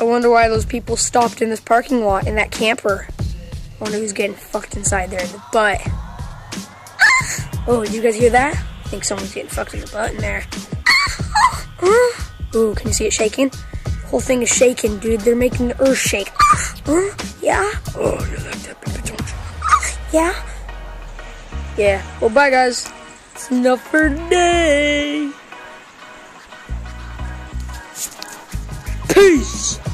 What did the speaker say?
I wonder why those people stopped in this parking lot in that camper. I wonder who's getting fucked inside there in the butt. Ah! Oh, did you guys hear that? I think someone's getting fucked in the butt in there. Ah! Ooh, can you see it shaking? The whole thing is shaking, dude. They're making the earth shake. Ah! Yeah? Oh, you like that, baby, don't you? Yeah? Yeah. Well, bye, guys. It's enough for today. Peace!